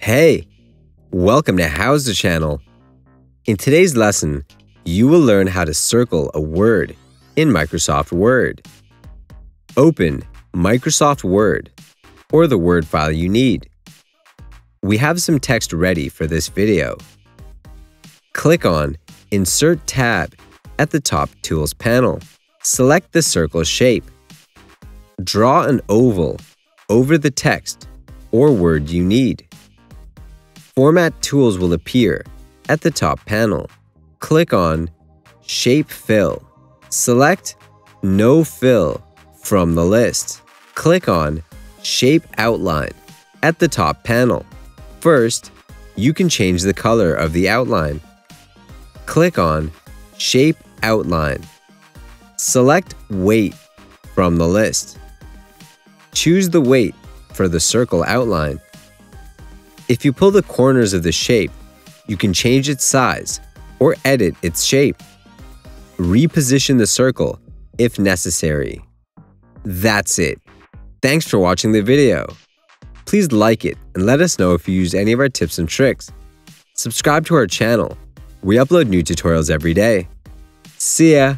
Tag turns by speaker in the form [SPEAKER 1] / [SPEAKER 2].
[SPEAKER 1] Hey, welcome to HOWZA Channel. In today's lesson, you will learn how to circle a word in Microsoft Word. Open Microsoft Word or the Word file you need. We have some text ready for this video. Click on Insert tab at the top Tools panel. Select the circle shape. Draw an oval over the text or word you need. Format tools will appear at the top panel. Click on Shape Fill. Select No Fill from the list. Click on Shape Outline at the top panel. First, you can change the color of the outline. Click on Shape Outline. Select Weight from the list. Choose the weight for the circle outline. If you pull the corners of the shape, you can change its size or edit its shape. Reposition the circle if necessary. That's it. Thanks for watching the video. Please like it and let us know if you use any of our tips and tricks. Subscribe to our channel. We upload new tutorials every day. See ya!